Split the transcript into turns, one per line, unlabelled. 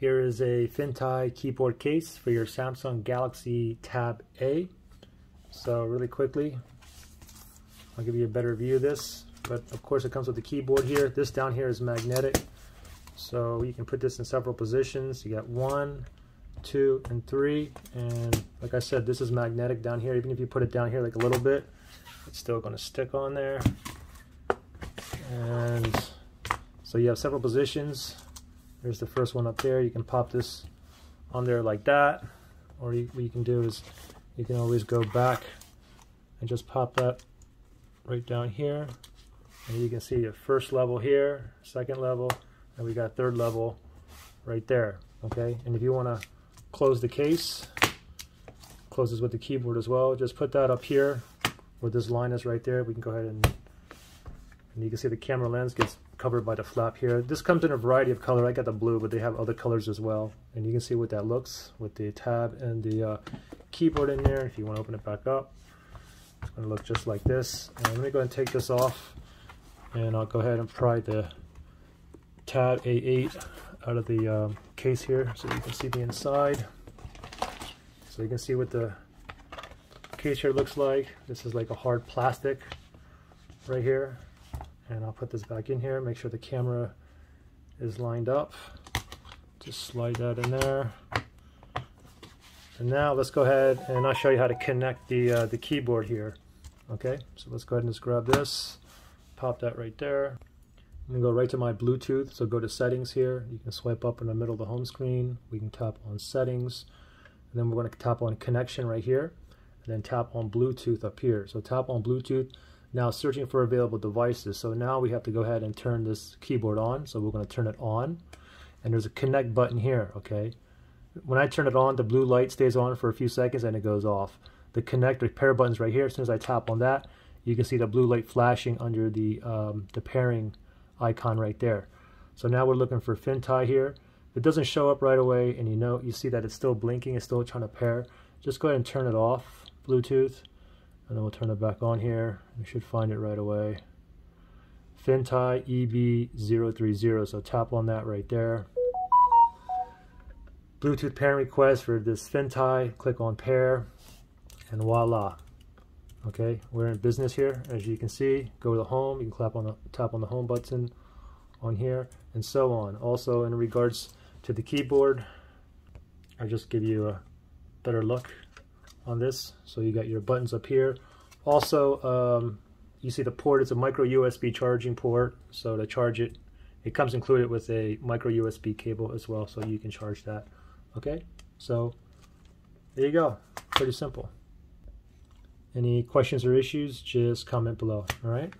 Here is a Fintie keyboard case for your Samsung Galaxy Tab A. So really quickly, I'll give you a better view of this. But of course it comes with the keyboard here. This down here is magnetic. So you can put this in several positions. You got one, two, and three. And like I said, this is magnetic down here. Even if you put it down here like a little bit, it's still going to stick on there. And so you have several positions. There's the first one up there. You can pop this on there like that. Or you, what you can do is you can always go back and just pop that right down here. And you can see your first level here, second level, and we got third level right there. Okay, and if you want to close the case, closes with the keyboard as well, just put that up here where this line is right there. We can go ahead and, and you can see the camera lens gets covered by the flap here. This comes in a variety of color. I got the blue, but they have other colors as well. And you can see what that looks with the tab and the uh, keyboard in there. If you want to open it back up, it's going to look just like this. And let me go and take this off and I'll go ahead and pry the tab A8 out of the um, case here so you can see the inside. So you can see what the case here looks like. This is like a hard plastic right here and I'll put this back in here. Make sure the camera is lined up. Just slide that in there. And now let's go ahead and I'll show you how to connect the uh, the keyboard here. Okay? So let's go ahead and just grab this. Pop that right there. I'm gonna go right to my Bluetooth. So go to settings here. You can swipe up in the middle of the home screen. We can tap on settings. And then we're going to tap on connection right here. And then tap on Bluetooth up here. So tap on Bluetooth now searching for available devices. So now we have to go ahead and turn this keyboard on. So we're going to turn it on. And there's a connect button here, okay? When I turn it on, the blue light stays on for a few seconds and it goes off. The connect or pair button's right here. As soon as I tap on that, you can see the blue light flashing under the, um, the pairing icon right there. So now we're looking for FinTie here. It doesn't show up right away and you know you see that it's still blinking, it's still trying to pair, just go ahead and turn it off, Bluetooth and then we'll turn it back on here. We should find it right away. FinTie EB030, so tap on that right there. Bluetooth pairing request for this FinTie, click on pair, and voila. Okay, we're in business here, as you can see. Go to the home, you can clap on the tap on the home button on here, and so on. Also, in regards to the keyboard, I just give you a better look on this. So you got your buttons up here. Also, um, you see the port is a micro USB charging port. So to charge it, it comes included with a micro USB cable as well. So you can charge that. Okay, so there you go. Pretty simple. Any questions or issues, just comment below. All right.